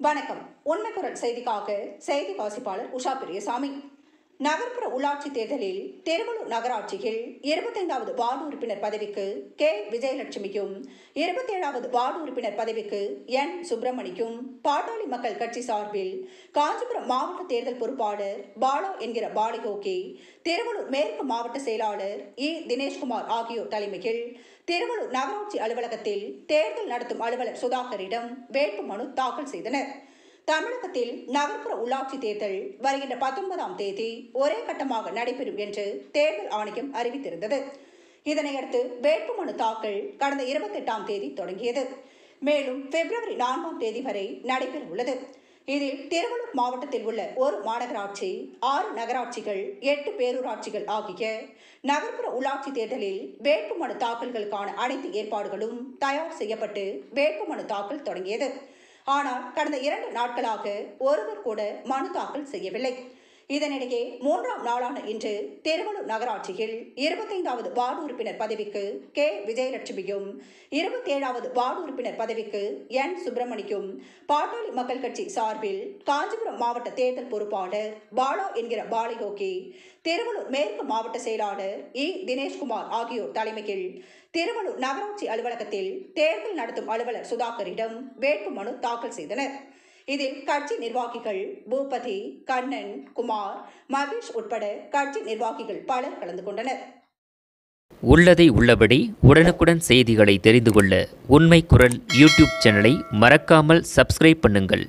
வணக்கம். உண்மை குரல் செய்திக்காக செய்தி வாசிப்பாளர் உஷா பெரியசாமி. நகர்ப்புற உள்ளாட்சி தேர்தலில் திருவள்ளூர் நகராட்சியில் இருபத்தைந்தாவது வார்டு உறுப்பினர் பதவிக்கு கே. விஜயலட்சுமிக்கும் இருபத்தேழாவது வார்டு உறுப்பினர் பதவிக்கு என். சுப்பிரமணிக்கும் பாட்டாளி மக்கள் கட்சி சார்பில் காஞ்சிபுரம் மாவட்ட தேர்தல் பொறுப்பாளர் பாலா என்கிற பாலிகோகி திருவள்ளூர் மேற்கு மாவட்ட செயலாளர் இ. தினேஷ்குமார் ஆகியோர் தலைமையில் திருவள்ளூர் நகராட்சி அலுவலகத்தில் தேர்தல் நடத்தும் அலுவலர் சுதாகரிடம் வேட்புமனு தாக்கல் செய்தனர். தமிழகத்தில் நகர்ப்புற உள்ளாட்சி தேர்தல் வருகின்ற பத்தொன்பதாம் தேதி ஒரே கட்டமாக நடைபெறும் என்று தேர்தல் ஆணையம் அறிவித்திருந்தது. இதனையடுத்து வேட்புமனு தாக்கல் கடந்த இருபத்தெட்டாம் தேதி தொடங்கியது. மேலும் பிப்ரவரி நான்காம் தேதி வரை நடைபெற உள்ளது. இதில் திருவள்ளூர் மாவட்டத்தில் உள்ள ஒரு மாநகராட்சி ஆறு நகராட்சிகள் எட்டு பேரூராட்சிகள் ஆகிய நகர்ப்புற உள்ளாட்சி தேர்தலில் வேட்புமனு தாக்கல்களுக்கான அனைத்து ஏற்பாடுகளும் தயார் செய்யப்பட்டு வேட்புமனு தாக்கல் தொடங்கியது. ஆனால் கடந்த இரண்டு நாட்களாக ஒருவர் கூட மனு தாக்கல் செய்யவில்லை. இதனிடையே மூன்றாம் நாளான இன்று திருவள்ளூர் நகராட்சியில் இருபத்தைந்தாவது வார்டு உறுப்பினர் பதவிக்கு கே. விஜயலட்சுமியும் இருபத்தேழாவது வார்டு உறுப்பினர் பதவிக்கு என். சுப்பிரமணியும் பாட்டாளி மக்கள் கட்சி சார்பில் காஞ்சிபுரம் மாவட்ட தேர்தல் பொறுப்பாளர் பாலா என்கிற பாலிகோகி திருவள்ளூர் மேற்கு மாவட்ட செயலாளர் இ. தினேஷ்குமார் ஆகியோர் தலைமையில் திருவள்ளூர் நகராட்சி அலுவலகத்தில் தேர்தல் நடத்தும் அலுவலர் சுதாகரிடம் வேட்புமனு தாக்கல் செய்தனர். இதில் கட்சி நிர்வாகிகள் பூபதி கண்ணன் குமார் மகேஷ் உட்பட கட்சி நிர்வாகிகள் பலர் கலந்து கொண்டனர். உள்ளதை உள்ளபடி உடனுக்குடன் செய்திகளை தெரிந்து கொள்ள உண்மை குரல் யூடியூப் சேனலை மறக்காமல் சப்ஸ்கிரைப் பண்ணுங்கள்.